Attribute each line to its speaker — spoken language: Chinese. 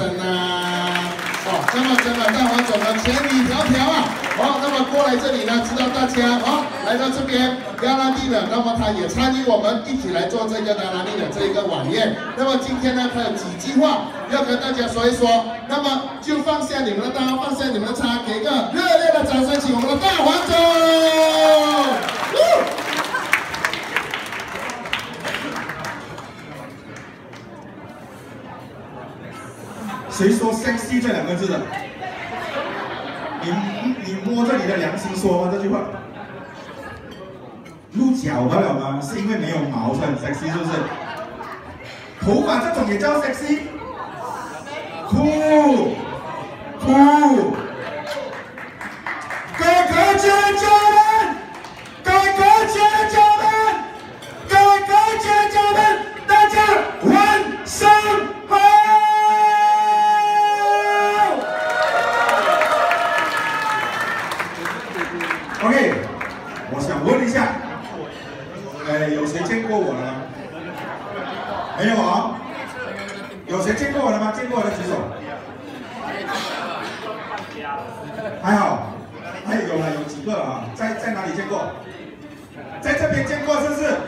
Speaker 1: 声啊！哦，那么真的大黄种的千里迢迢啊！哦，那么过来这里呢，知道大家好来到这边亚拉蒂的，那么他也参与我们一起来做这个亚拉蒂的这一个晚宴。那么今天呢，他有几句话要跟大家说一说。那么就放下你们的刀，放下你们的叉，给个热烈的掌声，请我们的大黄
Speaker 2: 谁说 sexy 这两个字的？你你摸着你的良心说吗？这句话，露脚的了吗？是因为没有毛才 sexy 是不是？头发这种也叫 sexy？酷酷，哥哥姐姐 OK，我想问一下，哎，有谁见过我了？没有啊？有谁见过我了吗？见过我的举手。还好，还有了有几个啊？在在哪里见过？在这边见过是不是？